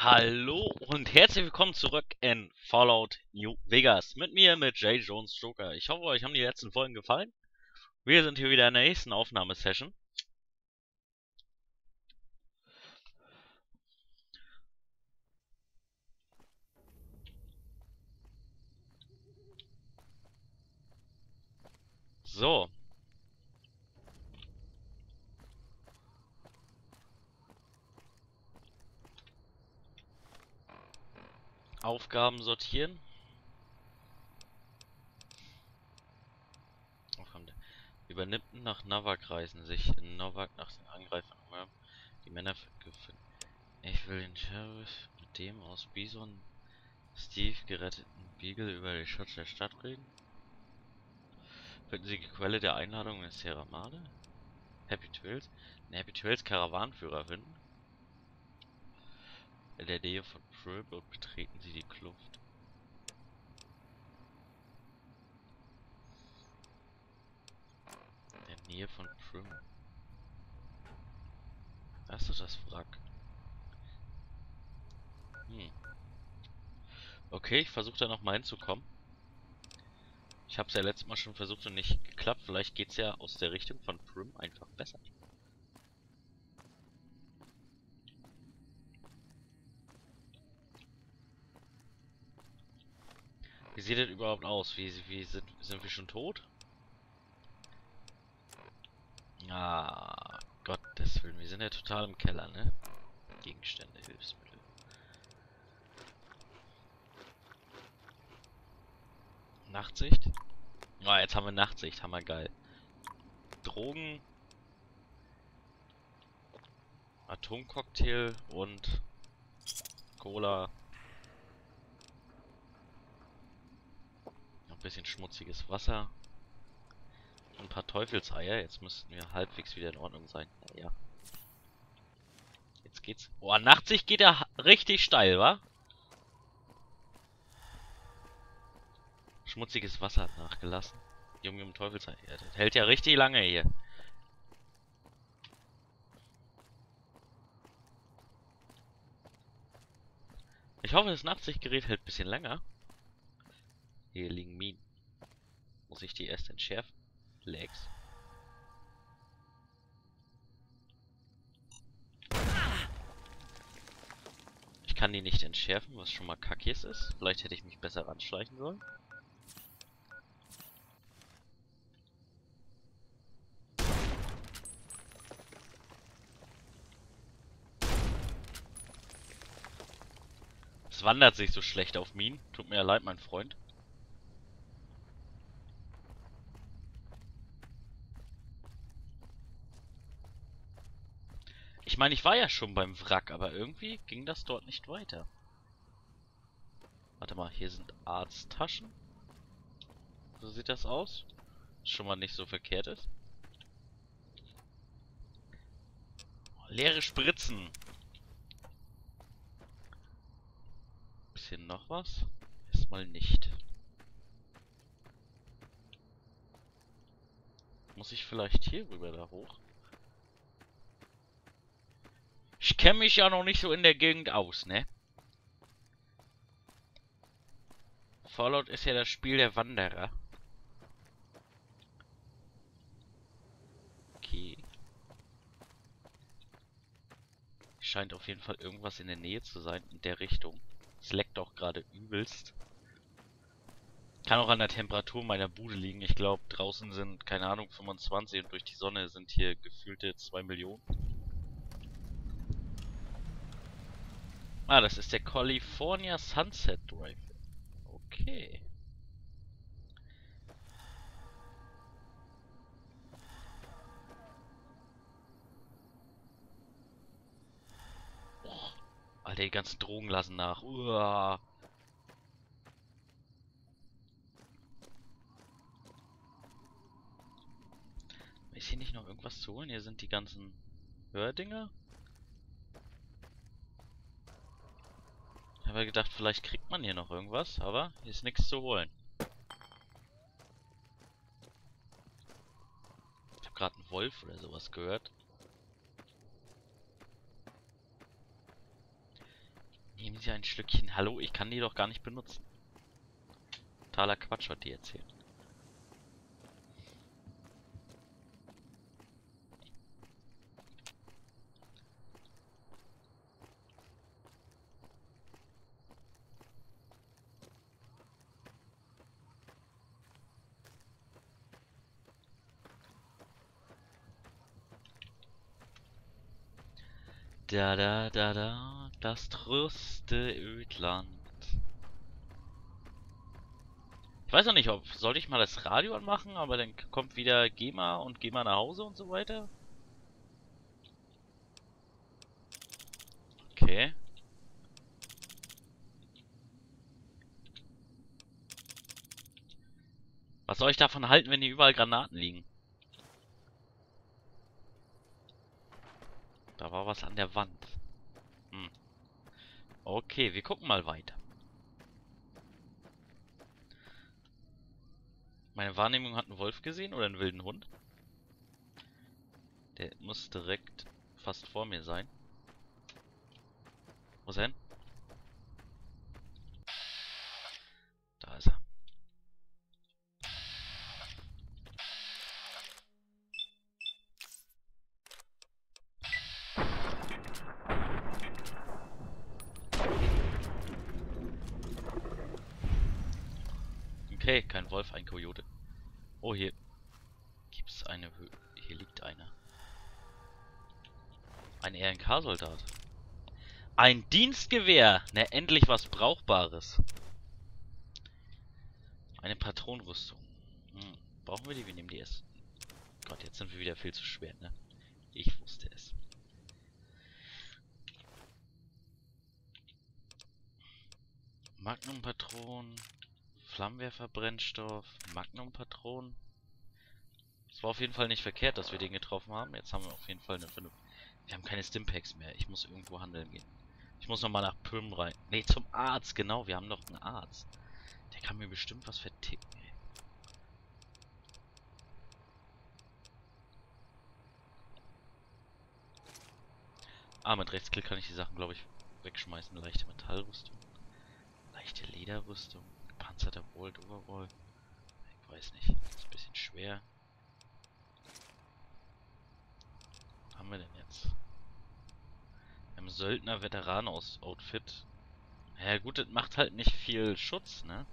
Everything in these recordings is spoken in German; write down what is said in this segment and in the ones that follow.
Hallo und herzlich willkommen zurück in Fallout New Vegas. Mit mir, mit Jay Jones Joker. Ich hoffe, euch haben die letzten Folgen gefallen. Wir sind hier wieder in der nächsten Aufnahmesession. So. Aufgaben sortieren. Übernimmt nach Navak reisen, sich in Novak nach den Angreifern umhören. Die Männer gefunden. Ich will den Sheriff mit dem aus Bison Steve geretteten Beagle über die Schutz der Stadt reden. Finden Sie die Quelle der Einladung in Sierra Madre? Happy? Eine Happy Trails Karawanenführer finden? In der Nähe von und betreten Sie die Kluft. In der Nähe von Prim. Da ist das Wrack. Hm. Okay, ich versuche da noch mal hinzukommen. Ich habe es ja letztes Mal schon versucht und nicht geklappt. Vielleicht geht es ja aus der Richtung von Prim einfach besser. Sieht das überhaupt aus? Wie, wie sind, sind wir schon tot? Ah, Gottes Willen, wir sind ja total im Keller, ne? Gegenstände, Hilfsmittel. Nachtsicht? Ah, jetzt haben wir Nachtsicht, hammer geil. Drogen. Atomcocktail und Cola ein bisschen schmutziges Wasser. Ein paar Teufelseier. Jetzt müssten wir halbwegs wieder in Ordnung sein. Naja. Jetzt geht's. Oh, Nachtsicht geht er richtig steil, wa? Schmutziges Wasser hat nachgelassen. Junge im Teufelsei. Ja, das hält ja richtig lange hier. Ich hoffe, das Nachtsichtgerät hält ein bisschen länger. Hier liegen Minen. Muss ich die erst entschärfen? Legs. Ich kann die nicht entschärfen, was schon mal kackies ist. Vielleicht hätte ich mich besser ranschleichen sollen. Es wandert sich so schlecht auf Minen. Tut mir leid, mein Freund. Ich meine, ich war ja schon beim Wrack, aber irgendwie ging das dort nicht weiter. Warte mal, hier sind Arzttaschen. So sieht das aus. Schon mal nicht so verkehrt ist. Leere Spritzen. Bisschen noch was? Erstmal nicht. Muss ich vielleicht hier rüber da hoch? Ich kenne mich ja noch nicht so in der Gegend aus, ne? Fallout ist ja das Spiel der Wanderer. Okay. Scheint auf jeden Fall irgendwas in der Nähe zu sein, in der Richtung. Es leckt auch gerade übelst. Kann auch an der Temperatur meiner Bude liegen. Ich glaube, draußen sind, keine Ahnung, 25 und durch die Sonne sind hier gefühlte 2 Millionen. Ah, das ist der California Sunset Rifle. Okay. Oh, Alter, die ganzen Drogen lassen nach. Uah. Ist hier nicht noch irgendwas zu holen? Hier sind die ganzen Hördinger. Habe gedacht, vielleicht kriegt man hier noch irgendwas, aber hier ist nichts zu holen. Ich habe gerade einen Wolf oder sowas gehört. Nehmen Sie ein Schlückchen. Hallo, ich kann die doch gar nicht benutzen. Totaler Quatsch, was die erzählen. Da da da da, das tröste Ödland. Ich weiß noch nicht, ob sollte ich mal das Radio anmachen, aber dann kommt wieder GEMA und GEMA nach Hause und so weiter. Okay. Was soll ich davon halten, wenn hier überall Granaten liegen? Da war was an der Wand. Hm. Okay, wir gucken mal weiter. Meine Wahrnehmung hat einen Wolf gesehen oder einen wilden Hund. Der muss direkt fast vor mir sein. Wo ist er hin? Da ist er. Okay, kein Wolf, ein Kojote. Oh, hier gibt's eine Hö Hier liegt einer. Ein RNK-Soldat. Ein Dienstgewehr! Ne, endlich was Brauchbares. Eine Patronenrüstung. Hm, brauchen wir die? Wir nehmen die erst. Gott, jetzt sind wir wieder viel zu schwer, ne? Ich wusste es. Magnum-Patronen. Flammenwerfer-Brennstoff, Magnum-Patronen. Es war auf jeden Fall nicht verkehrt, dass wir den getroffen haben. Jetzt haben wir auf jeden Fall eine Vernunft. Wir haben keine Stimpacks mehr. Ich muss irgendwo handeln gehen. Ich muss nochmal nach Pym rein. Ne, zum Arzt, genau. Wir haben noch einen Arzt. Der kann mir bestimmt was verticken, ey. Ah, mit Rechtsklick kann ich die Sachen, glaube ich, wegschmeißen. Leichte Metallrüstung. Leichte Lederrüstung gepanzerter Bolt Overall. Ich weiß nicht. Ist ein bisschen schwer. Was haben wir denn jetzt? Wir haben Söldner Veteran aus Outfit. Ja gut, das macht halt nicht viel Schutz, ne?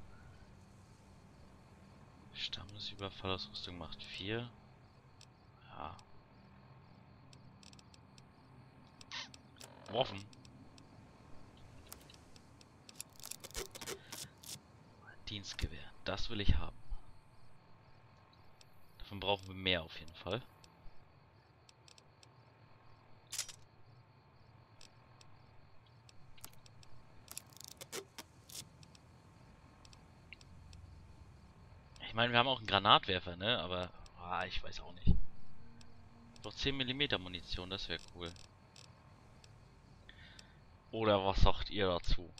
Stammesüberfallausrüstung macht 4. Ja. Waffen. Dienstgewehr. Das will ich haben. Davon brauchen wir mehr auf jeden Fall. Ich meine, wir haben auch einen Granatwerfer, ne? Aber ah, ich weiß auch nicht. Doch 10 mm Munition, das wäre cool. Oder was sagt ihr dazu?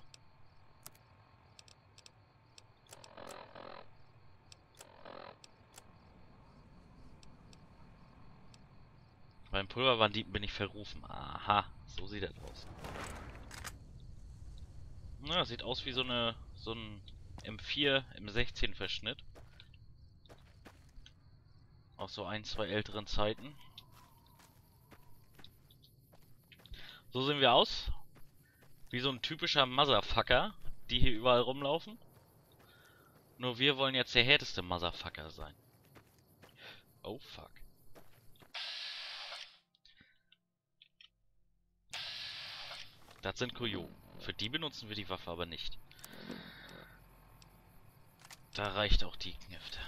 Beim Pulverbanditen bin ich verrufen. Aha, so sieht das aus. Na, sieht aus wie so eine so ein M4 im 16 Verschnitt. Aus so ein, zwei älteren Zeiten. So sehen wir aus. Wie so ein typischer Motherfucker, die hier überall rumlaufen. Nur wir wollen jetzt der härteste Motherfucker sein. Oh fuck. Das sind Kojoten. Für die benutzen wir die Waffe aber nicht. Da reicht auch die Knifte.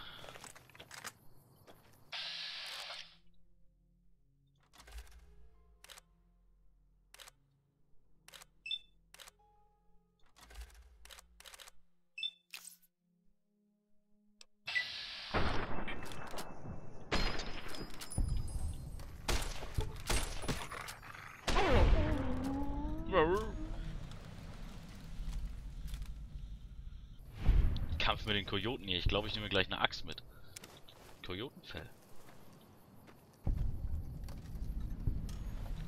Kampf mit den Kojoten hier. Ich glaube, ich nehme gleich eine Axt mit. Kojotenfell.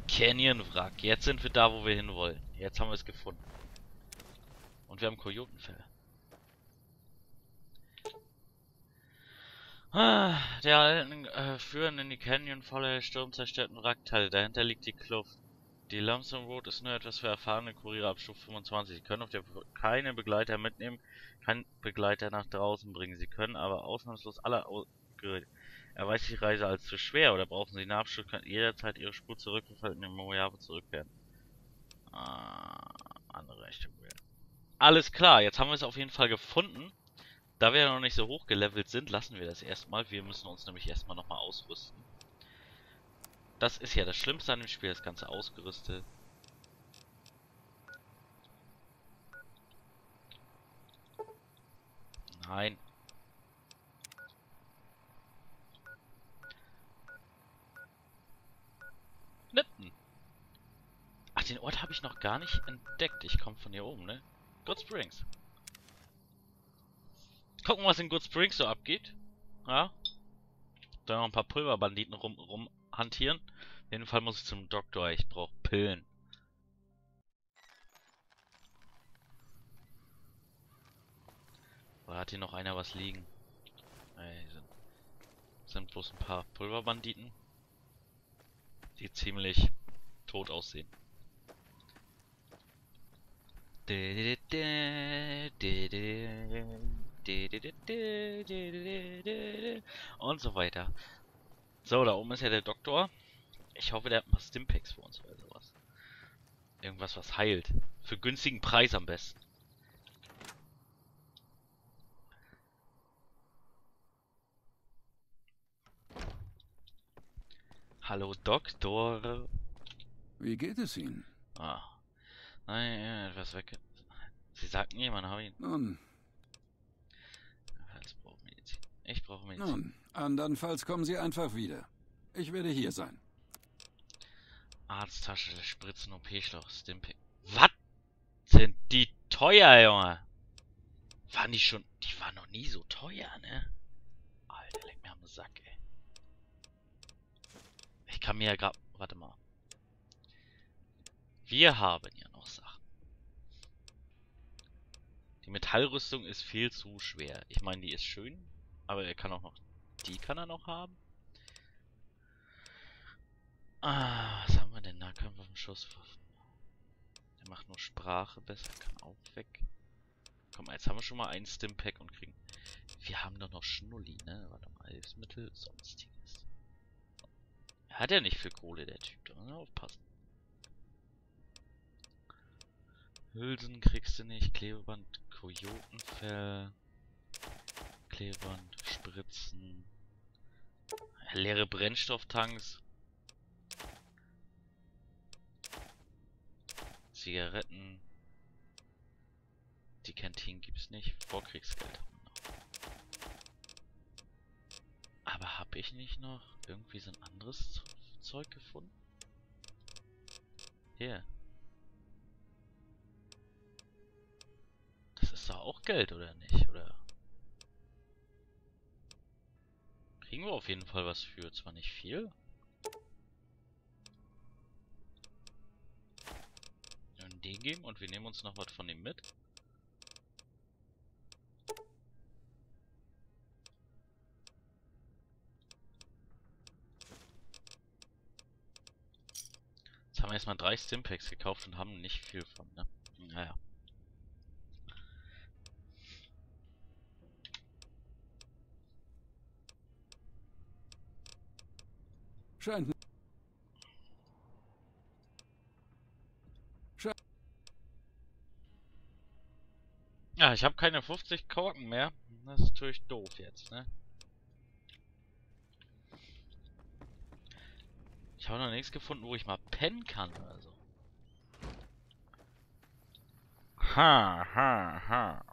Canyon-Wrack. Jetzt sind wir da, wo wir hinwollen. Jetzt haben wir es gefunden. Und wir haben Kojotenfell. Ah, der alten äh, führen in die Canyon voller sturmzerstörten Wrackteile. Dahinter liegt die Kluft. Die Lumsden Road ist nur etwas für erfahrene Kuriere ab Stufe 25. Sie können auf der keine Begleiter mitnehmen, keinen Begleiter nach draußen bringen. Sie können aber ausnahmslos alle Erweist die Reise als zu schwer oder brauchen Sie Nachschub, kann jederzeit Ihre Spur zurückgefallen in Mojave zurückkehren. Ah, andere Richtung. Alles klar, jetzt haben wir es auf jeden Fall gefunden. Da wir ja noch nicht so hoch gelevelt sind, lassen wir das erstmal. Wir müssen uns nämlich erstmal nochmal ausrüsten. Das ist ja das Schlimmste an dem Spiel, das ganze Ausgerüstet. Nein. Nippen. Ach, den Ort habe ich noch gar nicht entdeckt. Ich komme von hier oben, ne? Good Springs. Gucken, was in Good Springs so abgeht. Ja. Da noch ein paar Pulverbanditen rum, rumhantieren. Auf jeden Fall muss ich zum Doktor. Ich brauche Pillen. Oder hat hier noch einer was liegen? Nee, sind, sind bloß ein paar Pulverbanditen, die ziemlich tot aussehen. Und so weiter. So, da oben ist ja der Doktor. Ich hoffe, der hat mal Stimpaks für uns oder sowas. Irgendwas, was heilt. Für günstigen Preis am besten. Hallo, Doktor. Wie geht es Ihnen? Ah. Nein, etwas weg. Sie sagten jemand, habe ich. Nun, ich brauche Medizin. Nun, andernfalls kommen Sie einfach wieder. Ich werde hier sein. Arzttasche, Spritzen, OP-Schlauch, Stimping. Was? Sind die teuer, Junge? Waren die schon... Die waren noch nie so teuer, ne? Alter, leck mir am Sack, ey. Ich kann mir ja gerade... Warte mal. Wir haben ja noch Sachen. Die Metallrüstung ist viel zu schwer. Ich meine, die ist schön, aber er kann auch noch... Die kann er noch haben. Ah, was haben wir denn? Nahkampfwaffen, Schusswaffen. Der macht nur Sprache besser, kann auch weg. Komm, jetzt haben wir schon mal ein Stimpack und kriegen... Wir haben doch noch Schnulli, ne? Warte mal, Hilfsmittel, sonstiges. Hat ja nicht viel Kohle, der Typ. Da muss man aufpassen. Hülsen kriegst du nicht, Klebeband, Kojotenfell. Klebeband, Spritzen. Leere Brennstofftanks. Zigaretten. Die Kantinen gibt's nicht. Vorkriegsgeld haben wir noch. Aber habe ich nicht noch irgendwie so ein anderes Zeug gefunden? Hier. Das ist doch auch Geld, oder nicht? Oder? Kriegen wir auf jeden Fall was für. Zwar nicht viel. Wir den geben und wir nehmen uns noch was von ihm mit. Jetzt haben wir erstmal drei Stimpaks gekauft und haben nicht viel von, ne? Naja. Scheint. Ja, ich habe keine 50 Korken mehr. Das ist natürlich doof jetzt, ne? Ich habe noch nichts gefunden, wo ich mal pennen kann oder so. Ha, ha, ha.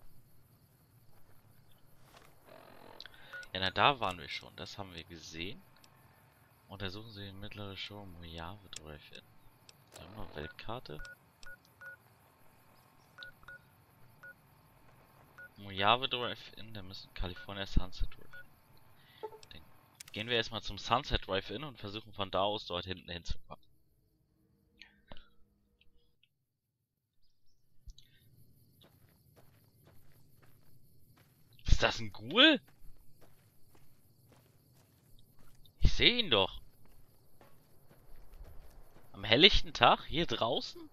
Ja, na da waren wir schon. Das haben wir gesehen. Untersuchen Sie die mittlere Show Mojave Drive-In. Haben wir Weltkarte? Mojave Drive-In, da müssen California Sunset Drive-In. Dann gehen wir erstmal zum Sunset Drive-In und versuchen von da aus dort hinten hinzukommen. Ist das ein Ghoul? Ich sehe ihn doch. Helllichten Tag? Hier draußen?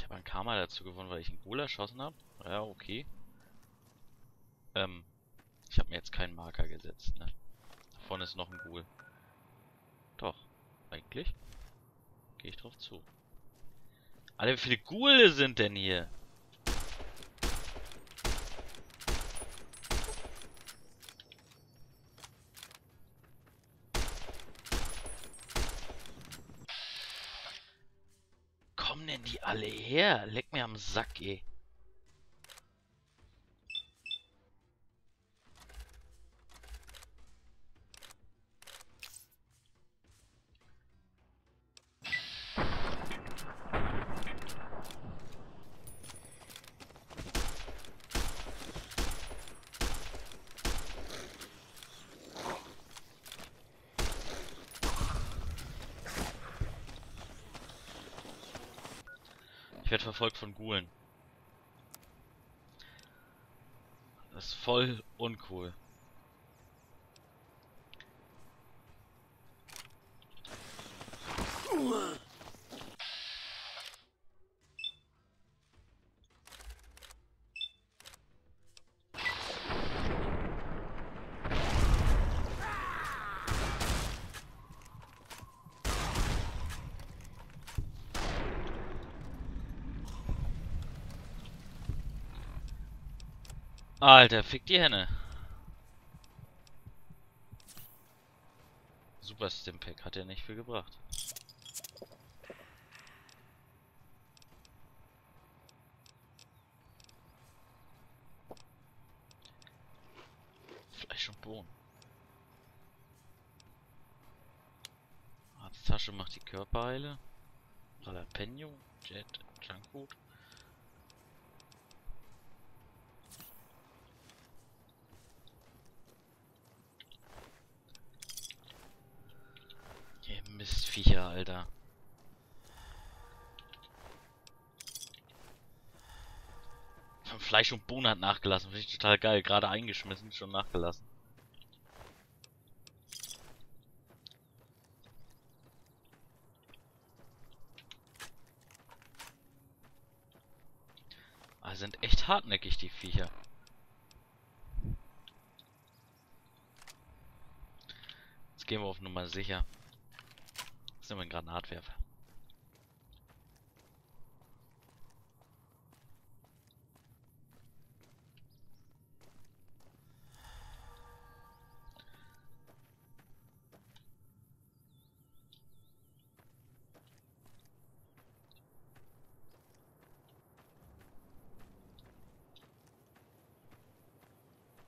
Ich habe ein Karma dazu gewonnen, weil ich einen Ghoul erschossen habe. Ja, okay. Ähm, ich habe mir jetzt keinen Marker gesetzt, ne? Da vorne ist noch ein Ghoul. Doch, eigentlich. Gehe ich drauf zu. Alter, wie viele Ghoule sind denn hier? Kommen denn die alle her? Leck mir am Sack, ey. Ich werde verfolgt von Ghoulen. Das ist voll uncool. Alter, fick die Henne. Super Stimpack hat ja nicht viel gebracht. Fleisch und Bohnen. Arzttasche macht die Körperheile. Jalapeno, Jet, Junkfood. Ihr Mistviecher, Alter. Fleisch und Bohnen hat nachgelassen. Finde ich total geil. Gerade eingeschmissen, schon nachgelassen. Ah, sind echt hartnäckig, die Viecher. Jetzt gehen wir auf Nummer sicher. Jetzt wir einen Granatwerfer.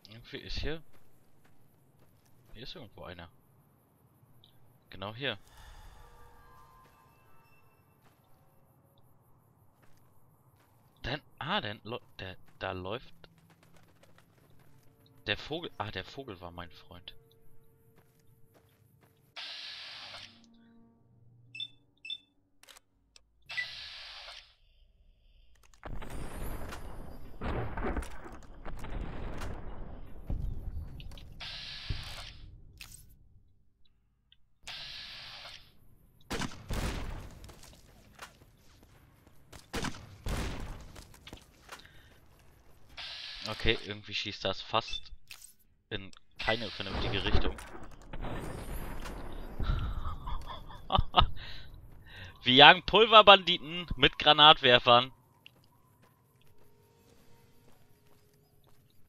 Irgendwie ist hier... Hier ist irgendwo einer. Genau hier. Ah, denn, der, da läuft... Der Vogel, ah, der Vogel war mein Freund. Okay, irgendwie schießt das fast in keine vernünftige Richtung. Wir jagen Pulverbanditen mit Granatwerfern.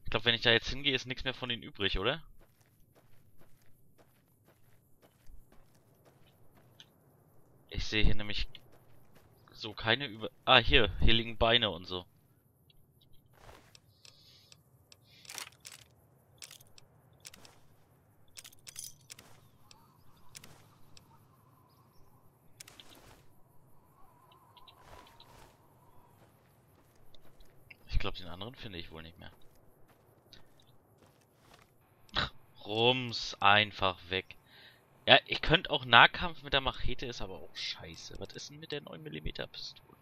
Ich glaube, wenn ich da jetzt hingehe, ist nichts mehr von ihnen übrig, oder? Ich sehe hier nämlich so keine über... Ah, hier. Hier liegen Beine und so. Glaube, den anderen finde ich wohl nicht mehr. Rums, einfach weg. Ja, ich könnte auch Nahkampf mit der Machete, ist aber auch scheiße. Was ist denn mit der 9mm Pistole?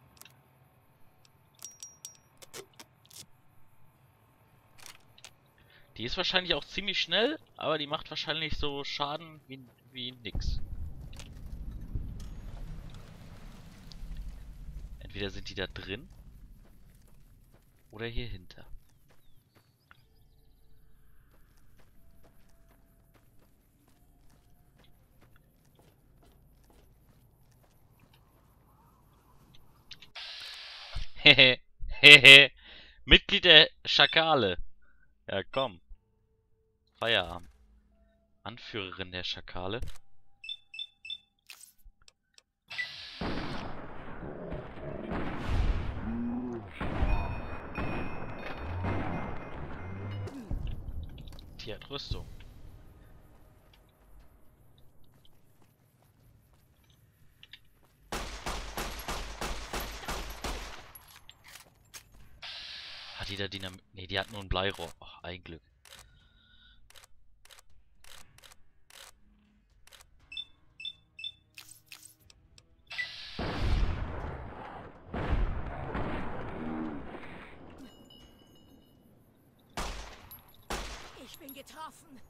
Die ist wahrscheinlich auch ziemlich schnell, aber die macht wahrscheinlich so Schaden wie, wie nix. Entweder sind die da drin oder hier hinter. Hehe, hehe. Mitglied der Schakale. Ja, komm. Feierabend. Anführerin der Schakale. Die hat Rüstung. Hat die da Dynamit? Ne, die hat nur ein Bleirohr. Ach, ein Glück. Getroffen.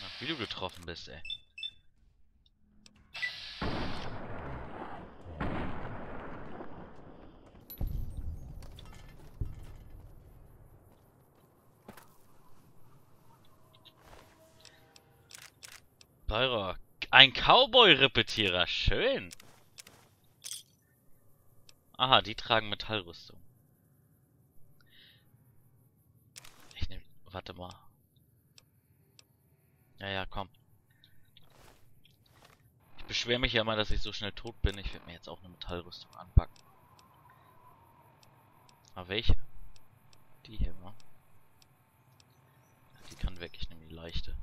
Na, wie du getroffen bist, ey. Byra, ein Cowboy-Repetierer, schön. Aha, die tragen Metallrüstung. Ich nehm, warte mal. Ja, ja, komm. Ich beschwere mich ja mal, dass ich so schnell tot bin. Ich werde mir jetzt auch eine Metallrüstung anpacken. Aber welche? Die hier, wa? Die kann weg, ich nehme die leichte.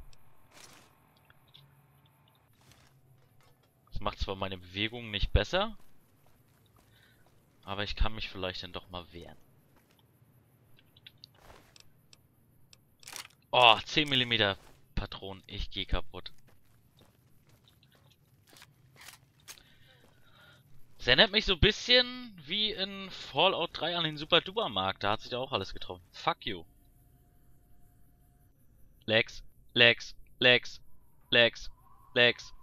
Das macht zwar meine Bewegung nicht besser, aber ich kann mich vielleicht dann doch mal wehren. Oh, 10 mm Patronen. Ich gehe kaputt. Das erinnert mich so ein bisschen wie in Fallout 3 an den Super Duper Markt. Da hat sich da auch alles getroffen. Fuck you. Lex, Lex, Lex, Lex, Lex.